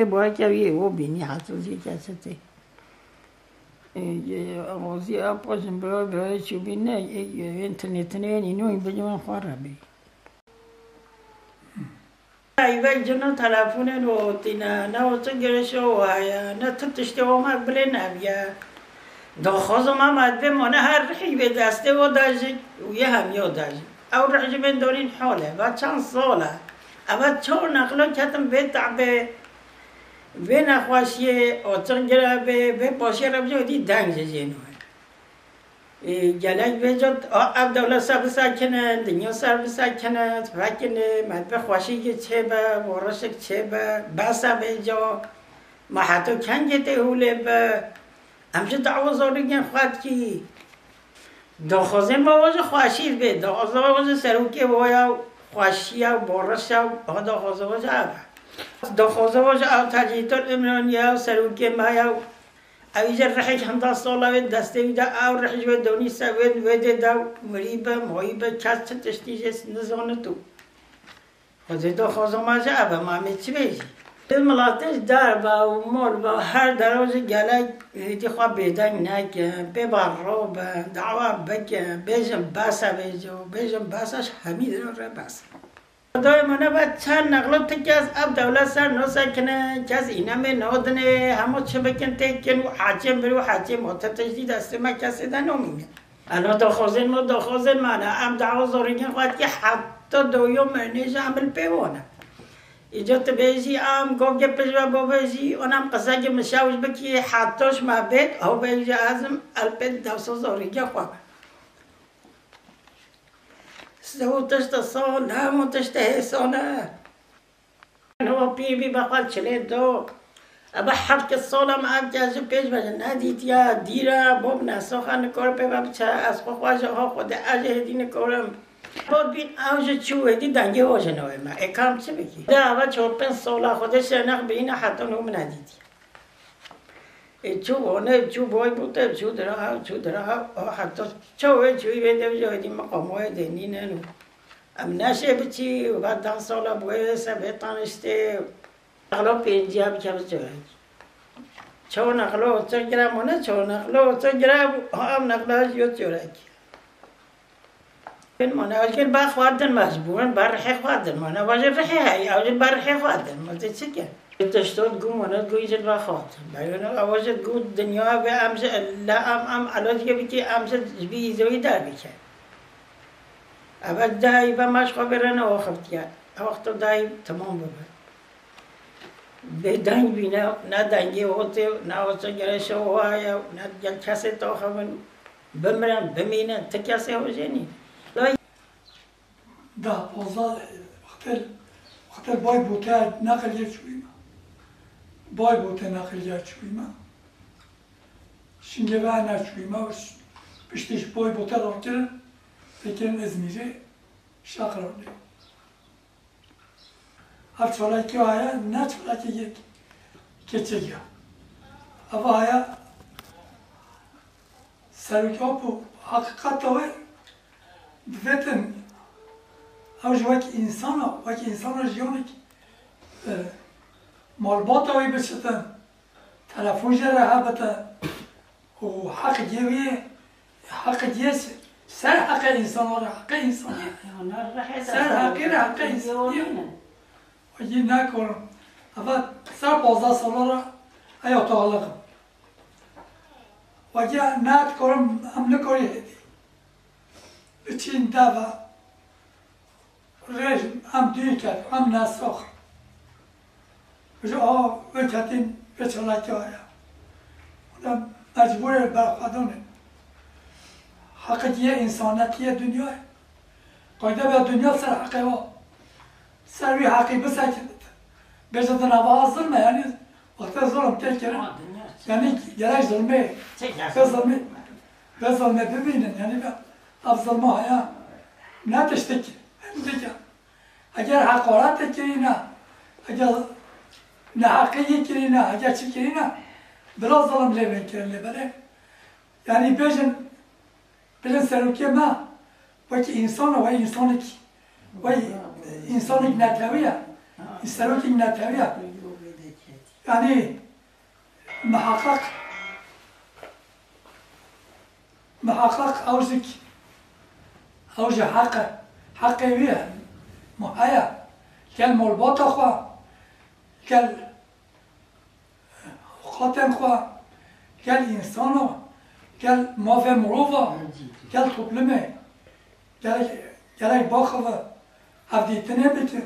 به باید که یه او بینی حساسی کسته آغازی آب پاشم برای برای چوبی نه اینترنت نه اینو این بجه من خواه بی ایوه جنو تلفون رو تینا نه و تو گرشو و هایا نه تو تشتی و ما بله نبیا داخوازم هم ادبه مانه هر رحی به دسته و داجی و یه هم یه داجی او رحجی من دارین و چند ساله اول چهار نقلا کتم به تعبه به نخواشی آتان گره به به باشی را بجا دی دنگ جینو گلک به جد اب دولت سر بسکنه دنیا سر بسکنه فکنه مد به خواشی که چه به ورشک چه به بسا به جا ما حتی کنگ تهوله به همچه دعوا زارگین خواهد کی داخوازه ما واجه خواشید به داخوازه واجه سروکه وایا خواشی و بارش و داخوازه واجه باشه او تجیتر امران یا سروکه ما یا اویجا رحیج همدا سالا و دسته ویدا او رحیج و دونی سوید ویده دا مریبا محیبا کس چه تشتیجه نزانه تو. خوزه دخوازه ما جا ابا ما می چی بیجی؟ ملاتش در با و مول با هر دروز گلک هیتی خواه بیدنگ نکن ببر رو با دعوا بکن بیجم بیجو بیجم بساش همید رو بسا خدای منه باید چند نقلات که از اب دولت سر نو کنه که از اینا می نادنه همه چه بکن تکن و حاجم بری و حاجم و تجدید دست ما کسی ده نمیمه انا داخوزن ما داخوزن منه ام دعوا زارگین خواهد که حتی دویو مرنیش عمل پیوانه اینجا تو بیزی ام گو گپش و با بیزی اونم قصه که مشاوش بکی حتیش ما بید او بیزی ازم الپید دوسو زارگین خواهد سال همو تشت حسانه هو پی بی بخواد چله دو ابا حرف سالم اب جاز پیش بجه ندید یا دیره باب نساخن کار پی بچه از خو خواجه ها خود اجه دین کارم بود بین اوج چو هدی دنگه واجه نوی ما اکام چه بگی؟ ده اول چهار پنج ساله خودش نخ بین حتی نوم ندیدی. چو ونه چو بای بوده چو درها چو درها حتی چو چوی بنده بجا دی مقام های دینی ننو ام نشه بچی و بعد ده سال بوی سبه تانشته نقلا پینجی هم کم جایی چو نقلا چو گرم ونه چو نقلا چو گرم هم نقلا جیو چورکی این منه ولی با خواردن مجبورن بر رحی خواردن منه واجه رحی هایی اوجه بر رحی خواردن مزه چی که تشتود گو منت گوی جد با خواهد بیان آوازت گو دنیا و امز لا ام ام علاج که بیتی امز بی زوی در بیکن. اول دایی با مش خبرن او خفتیا وقت دایی تمام ببر به دنگ بینه نه دنگی هوته نه هوته گرش و آیا نه جل کسی تو خبر بمرن بمینن تا کسی هو جنی دا پوزا وقت وقت بای بوته نقل یه چوی Bajbótenál higgyelcsújma. Şimdi várnál csújma, és işte is bajbót elakir, tekin ez mire, sakra oldu. Hap çolaki aya, ne çolaki git, keçek ya. Ama aya, serüki opu, hakikat da var, vetin, ama şu vaki insana, vaki insana jiyonik, e, مربوطة ويبسطن تلفوز رهبة وحق جيبي حق جيس سر حق إنسان ولا حق إنسان سر حق حق إنسان وجينا كور أبا سر بوزا سلورا أيو تعلق وجا نات كورم أملكوري هدي بتشين دابا رجم أم ديكر أم ناسوخ Bizi o ülketin bir çalaki var ya. Ona mecbur berkadın. Hakikiye, insaniyetiye dünya. Koyda ve dünya sıra hakkı var. Servi hakkı bir sekindir. Becadın hava azdırma yani. Vakti zulüm tehkere. Yani gerek zulme. Ve zulme. Ve zulme bibinin yani ben. Abzulma haya. Ne düştük ki? Eğer hakaret ettiğine, eğer ne hakiye kirine, hakiye kirine, biraz dalam levren kirine bere. Yani bejin, bejin serukiye ma, vaki insana ve insanik, ve insanik neteviye, serukik neteviye. Yani muhakkak, muhakkak avzik, avzik hakkı, hakkı eviye, muhaya, gel molbata kwa, أخوة كان خاتم أخوة كان إنسان كان ما في مروفة كان طبلمه كان كان باخوة هفديتني بيتر